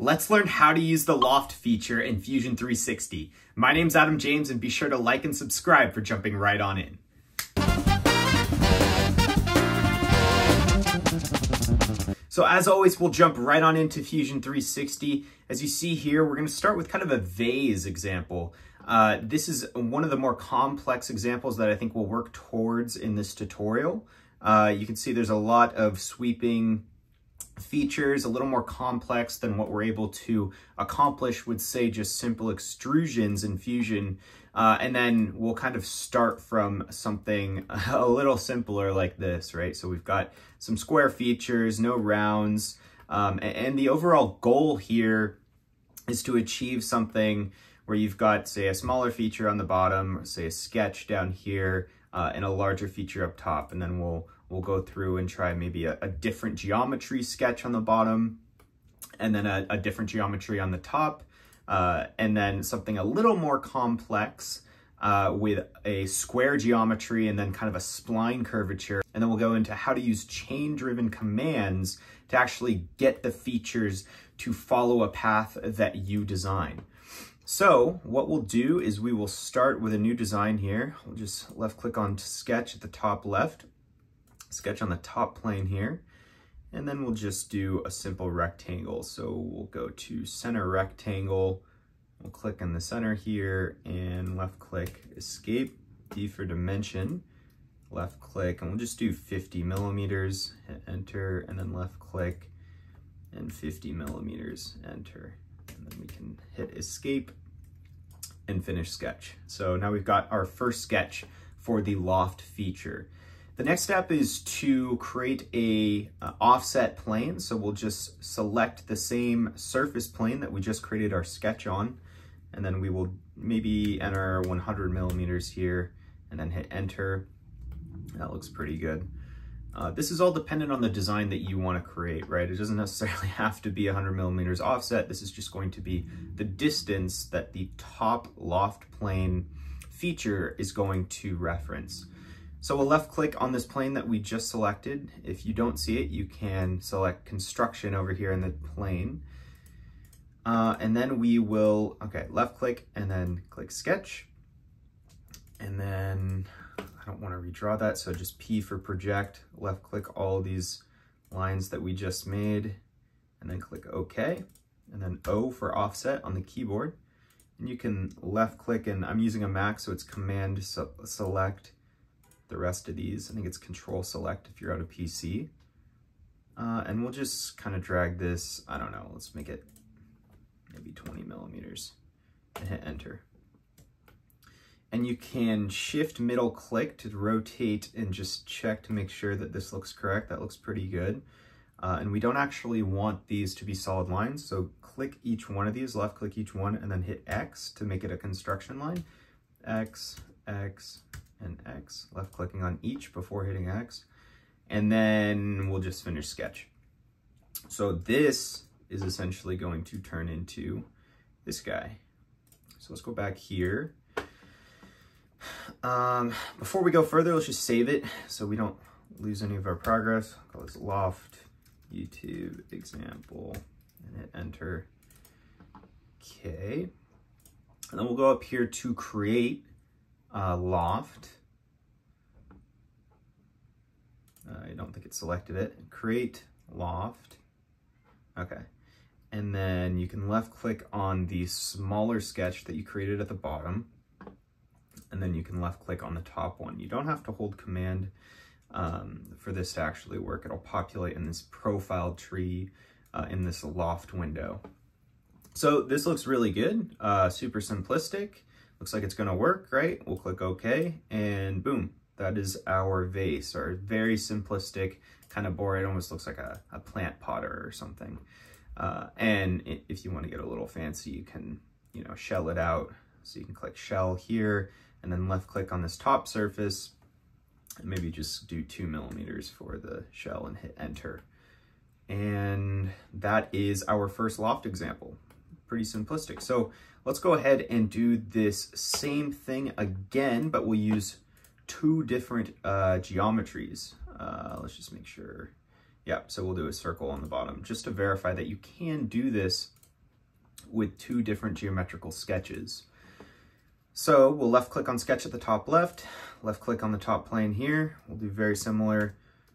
Let's learn how to use the loft feature in Fusion 360. My name's Adam James and be sure to like and subscribe for jumping right on in. So as always, we'll jump right on into Fusion 360. As you see here, we're gonna start with kind of a vase example. Uh, this is one of the more complex examples that I think we'll work towards in this tutorial. Uh, you can see there's a lot of sweeping features, a little more complex than what we're able to accomplish with, say, just simple extrusions in Fusion. Uh, and then we'll kind of start from something a little simpler like this, right? So we've got some square features, no rounds, um, and, and the overall goal here is to achieve something where you've got, say, a smaller feature on the bottom, say a sketch down here, uh, and a larger feature up top. And then we'll we'll go through and try maybe a, a different geometry sketch on the bottom, and then a, a different geometry on the top, uh, and then something a little more complex uh, with a square geometry and then kind of a spline curvature. And then we'll go into how to use chain-driven commands to actually get the features to follow a path that you design. So what we'll do is we will start with a new design here. We'll just left click on sketch at the top left, sketch on the top plane here, and then we'll just do a simple rectangle. So we'll go to center rectangle, we'll click in the center here and left click escape, D for dimension, left click, and we'll just do 50 millimeters, hit enter, and then left click and 50 millimeters, enter and then we can hit escape and finish sketch. So now we've got our first sketch for the loft feature. The next step is to create a uh, offset plane. So we'll just select the same surface plane that we just created our sketch on. And then we will maybe enter 100 millimeters here and then hit enter. That looks pretty good. Uh, this is all dependent on the design that you want to create, right? It doesn't necessarily have to be 100 millimeters offset. This is just going to be the distance that the top loft plane feature is going to reference. So we'll left click on this plane that we just selected. If you don't see it, you can select construction over here in the plane. Uh, and then we will, okay, left click and then click sketch. And then I don't want to redraw that, so just P for project, left click all these lines that we just made, and then click OK, and then O for offset on the keyboard. And you can left click, and I'm using a Mac, so it's Command select the rest of these. I think it's Control select if you're on a PC. Uh, and we'll just kind of drag this, I don't know, let's make it maybe 20 millimeters and hit enter and you can shift middle click to rotate and just check to make sure that this looks correct. That looks pretty good. Uh, and we don't actually want these to be solid lines, so click each one of these, left click each one, and then hit X to make it a construction line. X, X, and X, left clicking on each before hitting X. And then we'll just finish sketch. So this is essentially going to turn into this guy. So let's go back here um, before we go further, let's just save it so we don't lose any of our progress. Call this loft YouTube example and hit enter. Okay. And then we'll go up here to create a loft. Uh, I don't think it selected it. Create loft. Okay. And then you can left click on the smaller sketch that you created at the bottom and then you can left click on the top one. You don't have to hold command um, for this to actually work. It'll populate in this profile tree uh, in this loft window. So this looks really good, uh, super simplistic. Looks like it's gonna work, right? We'll click OK and boom, that is our vase, our very simplistic, kind of boring, it almost looks like a, a plant potter or something. Uh, and if you wanna get a little fancy, you can, you know, shell it out. So you can click shell here and then left click on this top surface and maybe just do two millimeters for the shell and hit enter. And that is our first loft example. Pretty simplistic. So let's go ahead and do this same thing again, but we'll use two different uh, geometries. Uh, let's just make sure. Yeah, so we'll do a circle on the bottom just to verify that you can do this with two different geometrical sketches. So we'll left click on sketch at the top left, left click on the top plane here. We'll do very similar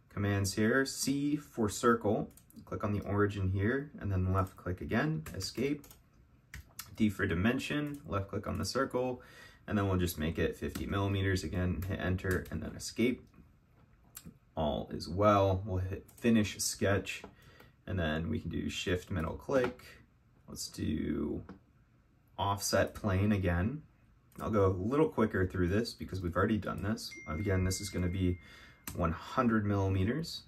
commands here. C for circle, click on the origin here, and then left click again, escape. D for dimension, left click on the circle, and then we'll just make it 50 millimeters again, hit enter, and then escape. All is well. We'll hit finish sketch, and then we can do shift middle click. Let's do offset plane again. I'll go a little quicker through this because we've already done this. Again, this is gonna be 100 millimeters.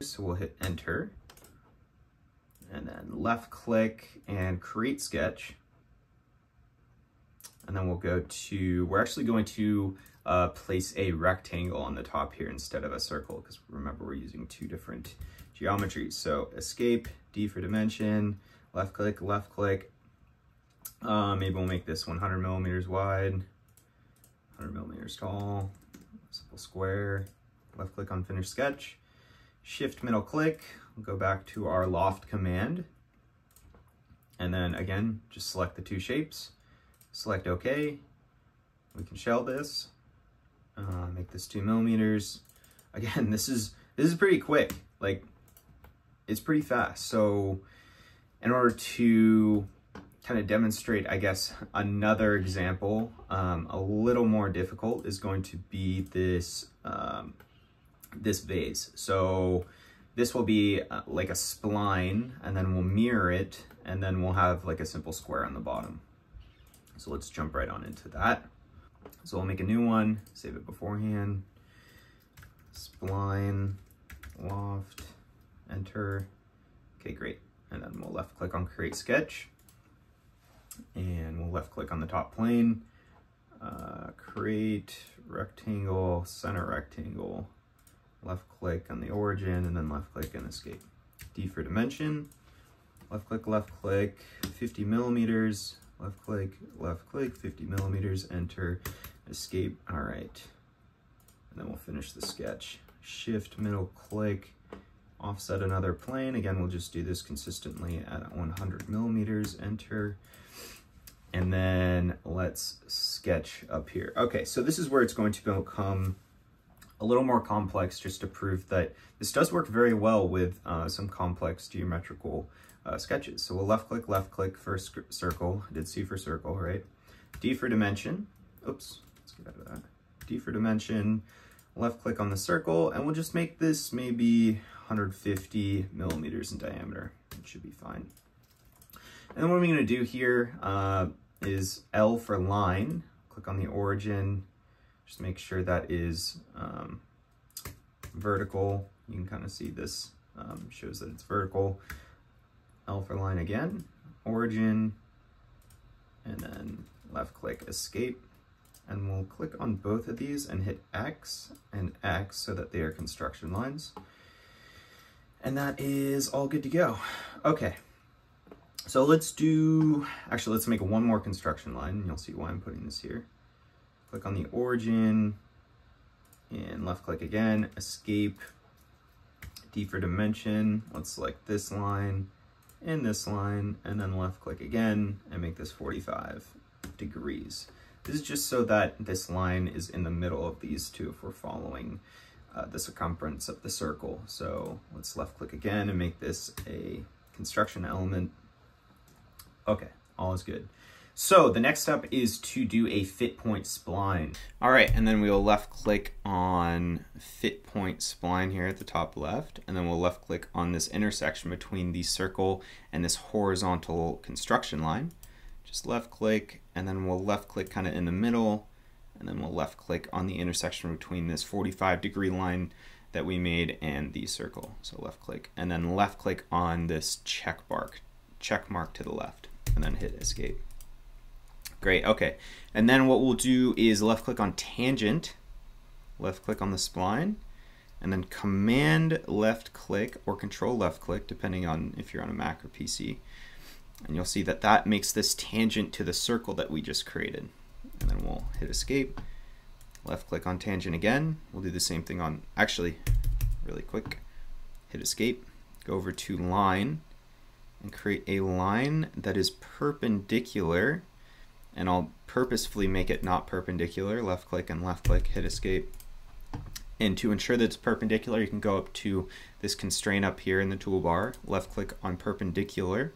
So we'll hit enter and then left click and create sketch. And then we'll go to, we're actually going to uh, place a rectangle on the top here instead of a circle because remember we're using two different geometries. So escape, D for dimension, left click, left click, uh, maybe we'll make this 100 millimeters wide, 100 millimeters tall, simple square, left click on finish sketch, shift middle click, we'll go back to our loft command, and then again, just select the two shapes, select OK, we can shell this, uh, make this two millimeters. Again, this is, this is pretty quick, like it's pretty fast. So in order to kind of demonstrate, I guess, another example, um, a little more difficult is going to be this, um, this vase. So this will be uh, like a spline and then we'll mirror it and then we'll have like a simple square on the bottom. So let's jump right on into that. So I'll make a new one, save it beforehand, spline, loft, enter. Okay, great. And then we'll left click on create sketch and we'll left click on the top plane, uh, create rectangle, center rectangle, left click on the origin, and then left click and escape. D for dimension, left click, left click, 50 millimeters, left click, left click, 50 millimeters, enter, escape, all right. And then we'll finish the sketch. Shift, middle click, offset another plane. Again, we'll just do this consistently at 100 millimeters, enter, and then let's sketch up here. Okay, so this is where it's going to become a little more complex just to prove that this does work very well with uh, some complex geometrical uh, sketches. So we'll left click, left click for circle. I did C for circle, right? D for dimension. Oops, let's get out of that. D for dimension, left click on the circle, and we'll just make this maybe 150 millimeters in diameter. It should be fine. And then what I'm gonna do here uh, is L for line. Click on the origin, just make sure that is um, vertical. You can kind of see this um, shows that it's vertical. L for line again, origin, and then left click escape. And we'll click on both of these and hit X and X so that they are construction lines. And that is all good to go. Okay. So let's do, actually let's make one more construction line and you'll see why I'm putting this here. Click on the origin and left click again, escape, D for dimension. Let's select this line and this line and then left click again and make this 45 degrees. This is just so that this line is in the middle of these two if we're following uh, the circumference of the circle. So let's left click again and make this a construction element Okay, all is good. So the next step is to do a fit point spline. All right, and then we'll left click on fit point spline here at the top left, and then we'll left click on this intersection between the circle and this horizontal construction line. Just left click, and then we'll left click kind of in the middle, and then we'll left click on the intersection between this 45 degree line that we made and the circle. So left click, and then left click on this check mark, check mark to the left and then hit escape. Great, okay. And then what we'll do is left click on tangent, left click on the spline, and then command left click or control left click, depending on if you're on a Mac or PC. And you'll see that that makes this tangent to the circle that we just created. And then we'll hit escape, left click on tangent again. We'll do the same thing on, actually, really quick, hit escape, go over to line, and create a line that is perpendicular and I'll purposefully make it not perpendicular, left click and left click, hit escape. And to ensure that it's perpendicular, you can go up to this constraint up here in the toolbar, left click on perpendicular,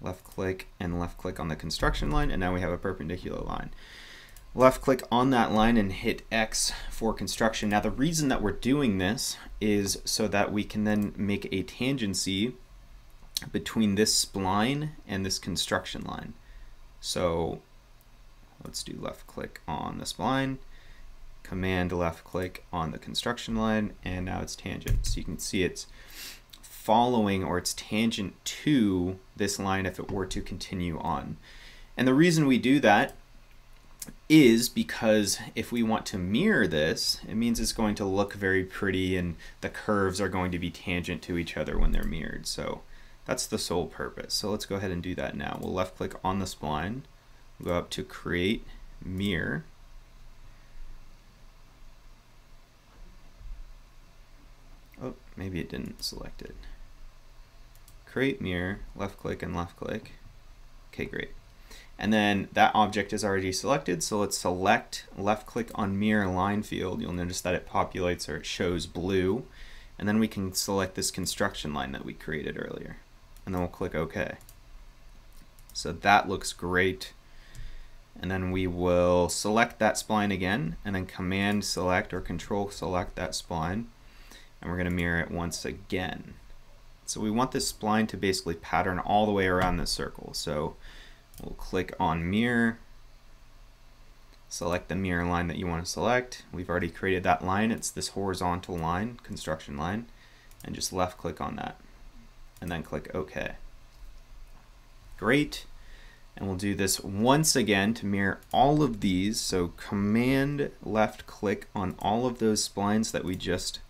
left click and left click on the construction line, and now we have a perpendicular line. Left click on that line and hit X for construction. Now the reason that we're doing this is so that we can then make a tangency between this spline and this construction line. So let's do left click on the spline, command left click on the construction line, and now it's tangent. So you can see it's following or it's tangent to this line if it were to continue on. And the reason we do that is because if we want to mirror this, it means it's going to look very pretty and the curves are going to be tangent to each other when they're mirrored. So that's the sole purpose. So let's go ahead and do that now. We'll left click on the spline, we'll go up to create mirror. Oh, maybe it didn't select it. Create mirror, left click and left click. Okay, great. And then that object is already selected, so let's select left click on mirror line field. You'll notice that it populates or it shows blue. And then we can select this construction line that we created earlier and then we'll click OK. So that looks great. And then we will select that spline again and then command select or control select that spline. And we're going to mirror it once again. So we want this spline to basically pattern all the way around this circle. So we'll click on mirror, select the mirror line that you want to select. We've already created that line. It's this horizontal line, construction line, and just left click on that and then click OK. Great. And we'll do this once again to mirror all of these. So command left click on all of those splines that we just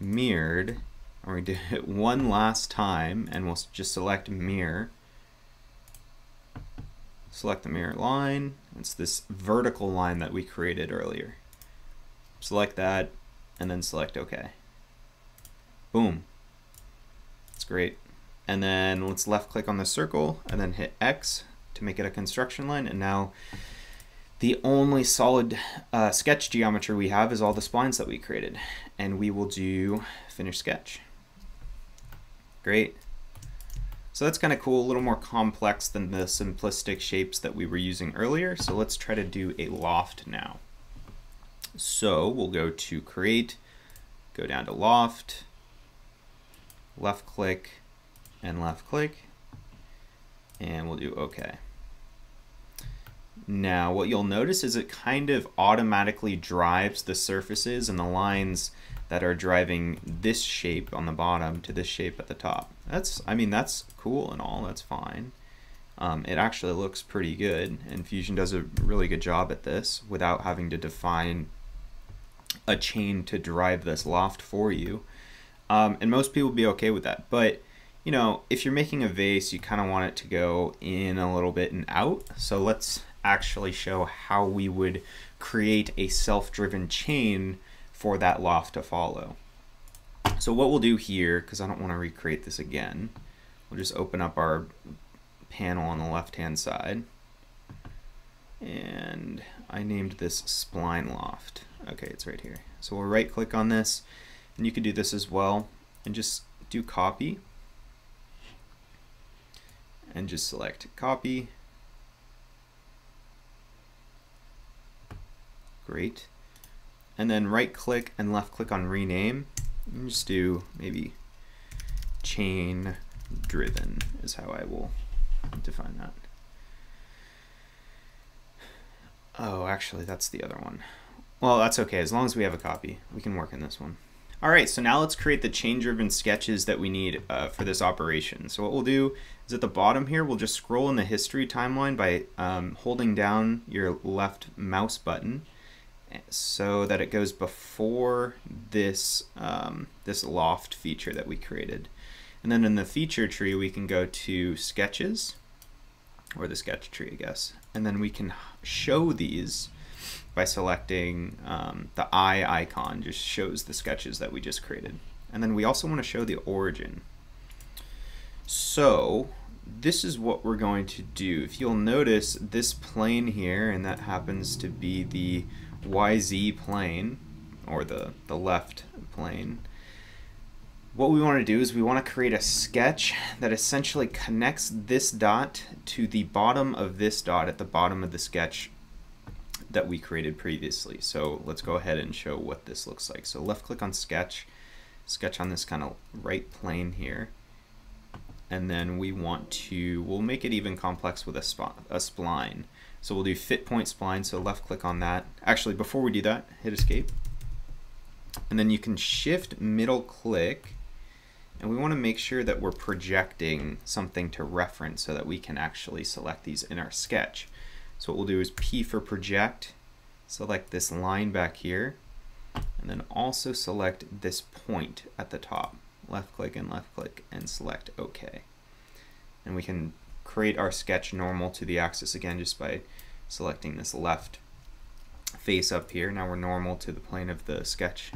mirrored. Or we do it one last time and we'll just select mirror. Select the mirror line. It's this vertical line that we created earlier. Select that and then select OK. Boom. That's great and then let's left click on the circle and then hit X to make it a construction line. And now the only solid uh, sketch geometry we have is all the splines that we created. And we will do finish sketch. Great. So that's kind of cool. A little more complex than the simplistic shapes that we were using earlier. So let's try to do a loft now. So we'll go to create go down to loft left click and left click and we'll do OK. Now what you'll notice is it kind of automatically drives the surfaces and the lines that are driving this shape on the bottom to this shape at the top. That's, I mean, that's cool and all, that's fine. Um, it actually looks pretty good and Fusion does a really good job at this without having to define a chain to drive this loft for you. Um, and most people will be okay with that, but you know, if you're making a vase, you kind of want it to go in a little bit and out. So let's actually show how we would create a self-driven chain for that loft to follow. So what we'll do here, because I don't want to recreate this again, we'll just open up our panel on the left-hand side. And I named this spline loft. Okay, it's right here. So we'll right click on this, and you could do this as well, and just do copy and just select copy. Great. And then right click and left click on rename. And just do maybe chain driven is how I will define that. Oh, actually, that's the other one. Well, that's okay. As long as we have a copy, we can work in this one. All right, so now let's create the chain-driven sketches that we need uh, for this operation. So what we'll do is at the bottom here, we'll just scroll in the history timeline by um, holding down your left mouse button so that it goes before this, um, this loft feature that we created. And then in the feature tree, we can go to sketches, or the sketch tree, I guess. And then we can show these by selecting um, the eye icon just shows the sketches that we just created. And then we also want to show the origin. So this is what we're going to do. If you'll notice this plane here, and that happens to be the YZ plane, or the, the left plane, what we want to do is we want to create a sketch that essentially connects this dot to the bottom of this dot at the bottom of the sketch that we created previously. So let's go ahead and show what this looks like. So left click on sketch, sketch on this kind of right plane here. And then we want to, we'll make it even complex with a, spot, a spline. So we'll do fit point spline, so left click on that. Actually, before we do that, hit escape. And then you can shift middle click and we want to make sure that we're projecting something to reference so that we can actually select these in our sketch. So what we'll do is P for project, select this line back here, and then also select this point at the top. Left click and left click and select OK. And we can create our sketch normal to the axis again just by selecting this left face up here. Now we're normal to the plane of the sketch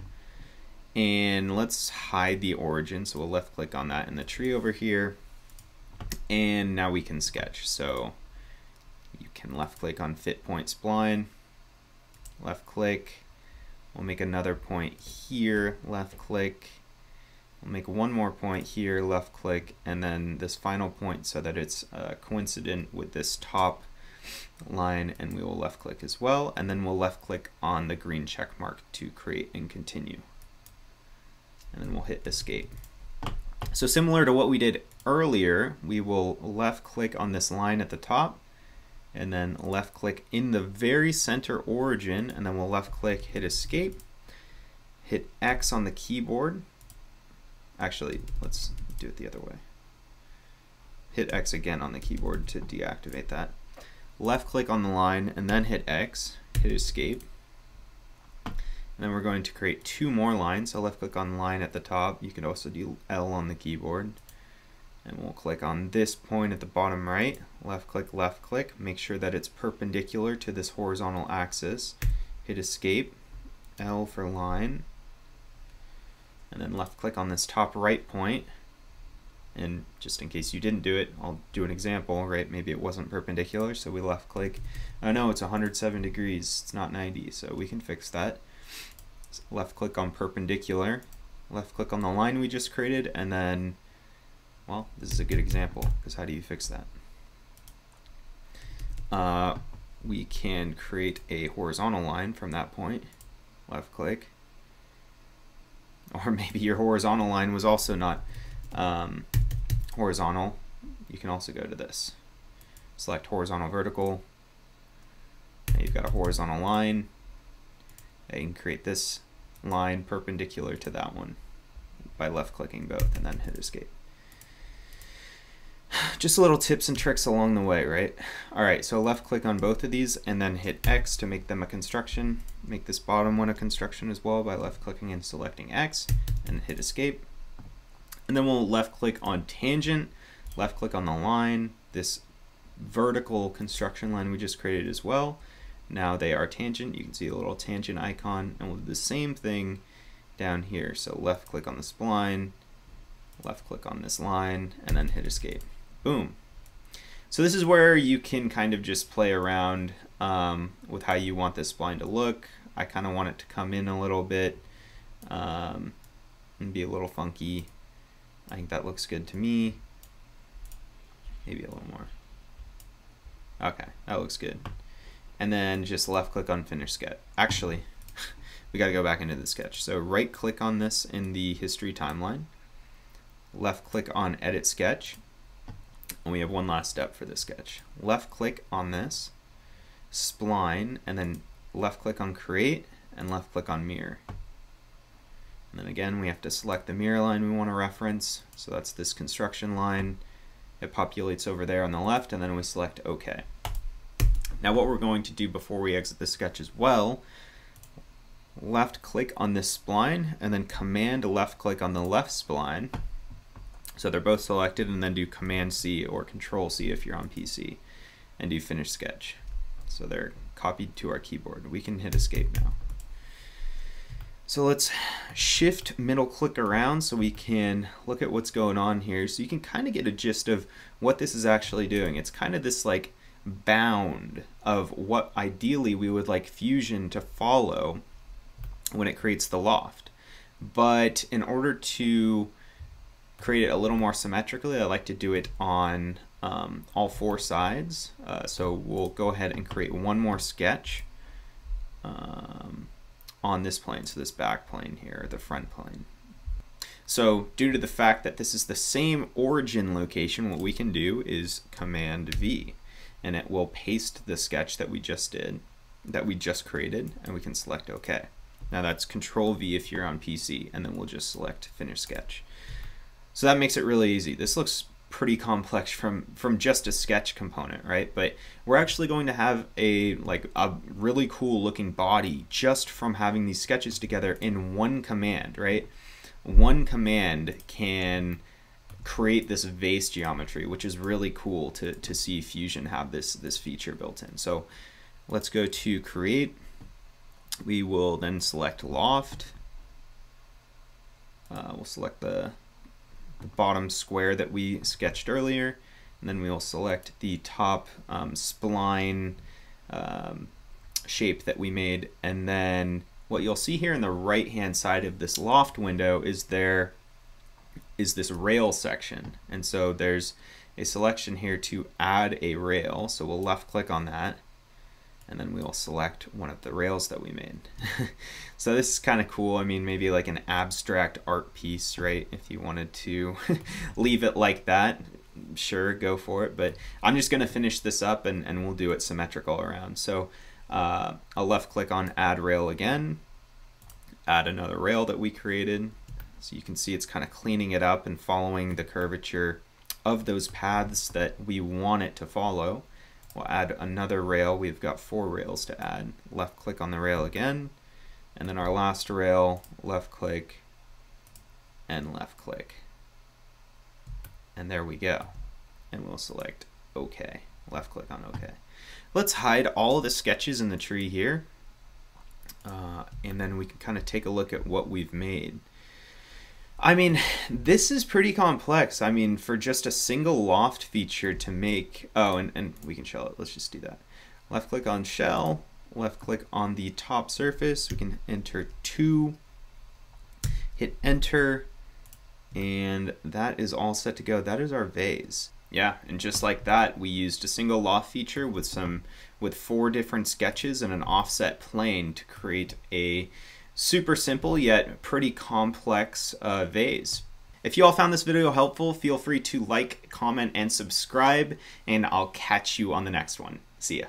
and let's hide the origin. So we'll left click on that in the tree over here. And now we can sketch. So can left click on fit point spline, left click. We'll make another point here, left click. We'll make one more point here, left click, and then this final point so that it's uh, coincident with this top line and we will left click as well. And then we'll left click on the green check mark to create and continue. And then we'll hit escape. So similar to what we did earlier, we will left click on this line at the top and then left click in the very center origin and then we'll left click, hit escape, hit X on the keyboard. Actually, let's do it the other way. Hit X again on the keyboard to deactivate that. Left click on the line and then hit X, hit escape. And then we're going to create two more lines. So left click on the line at the top. You can also do L on the keyboard. And we'll click on this point at the bottom right. Left click, left click. Make sure that it's perpendicular to this horizontal axis. Hit escape, L for line. And then left click on this top right point. And just in case you didn't do it, I'll do an example, right? Maybe it wasn't perpendicular, so we left click. Oh no, it's 107 degrees, it's not 90, so we can fix that left click on perpendicular, left click on the line we just created, and then, well, this is a good example, because how do you fix that? Uh, we can create a horizontal line from that point, left click, or maybe your horizontal line was also not um, horizontal, you can also go to this. Select horizontal vertical, and you've got a horizontal line, you can create this line perpendicular to that one by left clicking both and then hit escape. Just a little tips and tricks along the way, right? All right, so left click on both of these and then hit X to make them a construction. Make this bottom one a construction as well by left clicking and selecting X and hit escape. And then we'll left click on tangent, left click on the line, this vertical construction line we just created as well, now they are tangent. You can see a little tangent icon, and we'll do the same thing down here. So left click on the spline, left click on this line, and then hit escape. Boom. So this is where you can kind of just play around um, with how you want this spline to look. I kind of want it to come in a little bit um, and be a little funky. I think that looks good to me. Maybe a little more. Okay, that looks good and then just left click on finish sketch. Actually, we got to go back into the sketch. So right click on this in the history timeline, left click on edit sketch, and we have one last step for this sketch. Left click on this, spline, and then left click on create, and left click on mirror. And then again, we have to select the mirror line we want to reference. So that's this construction line. It populates over there on the left, and then we select OK. Now what we're going to do before we exit the sketch as well, left click on this spline and then command left click on the left spline. So they're both selected and then do command C or control C if you're on PC and do finish sketch. So they're copied to our keyboard. We can hit escape now. So let's shift middle click around so we can look at what's going on here. So you can kind of get a gist of what this is actually doing. It's kind of this like bound of what ideally we would like Fusion to follow when it creates the loft. But in order to create it a little more symmetrically, I like to do it on um, all four sides. Uh, so we'll go ahead and create one more sketch. Um, on this plane, so this back plane here, the front plane. So due to the fact that this is the same origin location, what we can do is Command V, and it will paste the sketch that we just did, that we just created, and we can select OK. Now that's Control V if you're on PC, and then we'll just select Finish Sketch. So that makes it really easy. This looks pretty complex from from just a sketch component right? But we're actually going to have a like a really cool looking body just from having these sketches together in one command right? One command can create this vase geometry which is really cool to, to see fusion have this this feature built in. So let's go to create. We will then select loft. Uh, we'll select the the bottom square that we sketched earlier. And then we will select the top um, spline um, shape that we made. And then what you'll see here in the right hand side of this loft window is there is this rail section. And so there's a selection here to add a rail. So we'll left click on that and then we'll select one of the rails that we made. so this is kind of cool. I mean, maybe like an abstract art piece, right? If you wanted to leave it like that, sure, go for it. But I'm just gonna finish this up and, and we'll do it symmetrical around. So uh, I'll left click on add rail again, add another rail that we created. So you can see it's kind of cleaning it up and following the curvature of those paths that we want it to follow. We'll add another rail. We've got four rails to add. Left click on the rail again. And then our last rail, left click and left click. And there we go. And we'll select OK. Left click on OK. Let's hide all the sketches in the tree here. Uh, and then we can kind of take a look at what we've made. I mean, this is pretty complex. I mean, for just a single loft feature to make, oh, and, and we can shell it. Let's just do that. Left click on shell, left click on the top surface. We can enter two, hit enter, and that is all set to go. That is our vase. Yeah, and just like that, we used a single loft feature with some, with four different sketches and an offset plane to create a super simple yet pretty complex uh, vase. If you all found this video helpful, feel free to like, comment, and subscribe, and I'll catch you on the next one. See ya.